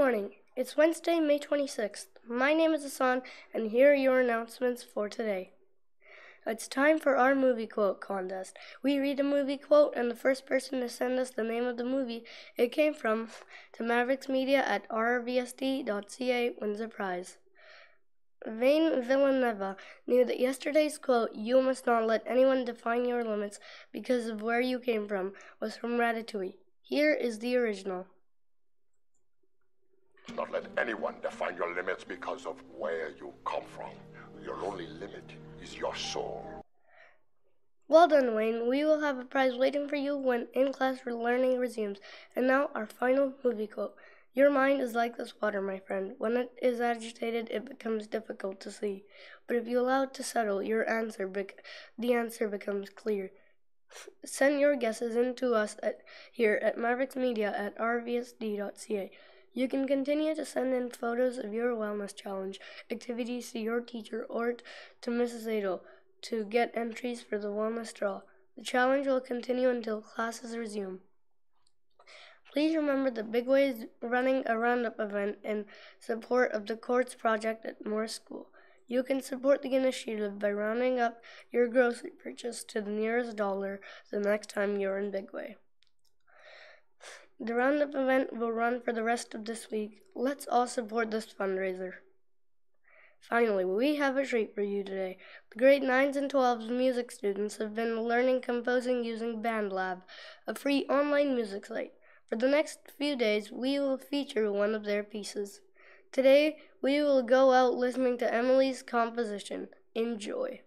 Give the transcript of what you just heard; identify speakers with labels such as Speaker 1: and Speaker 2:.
Speaker 1: Good morning. It's Wednesday, May 26th. My name is Asan, and here are your announcements for today. It's time for our movie quote contest. We read a movie quote, and the first person to send us the name of the movie it came from to mavericksmedia at rvsd.ca wins a prize. Wayne Villaneva knew that yesterday's quote, You must not let anyone define your limits because of where you came from, was from Ratatouille. Here is the original.
Speaker 2: Do not let anyone define your limits because of where you come from. Your only limit is your soul.
Speaker 1: Well done, Wayne. We will have a prize waiting for you when in class learning resumes. And now, our final movie quote. Your mind is like this water, my friend. When it is agitated, it becomes difficult to see. But if you allow it to settle, your answer the answer becomes clear. Send your guesses in to us at, here at mavericksmedia at rvsd.ca. You can continue to send in photos of your wellness challenge activities to your teacher or to Mrs. Adel to get entries for the wellness draw. The challenge will continue until classes resume. Please remember that Bigway is running a roundup event in support of the Courts Project at Morris School. You can support the initiative by rounding up your grocery purchase to the nearest dollar the next time you're in Bigway. The roundup event will run for the rest of this week. Let's all support this fundraiser. Finally, we have a treat for you today. The grade 9s and 12s music students have been learning composing using BandLab, a free online music site. For the next few days, we will feature one of their pieces. Today, we will go out listening to Emily's composition. Enjoy.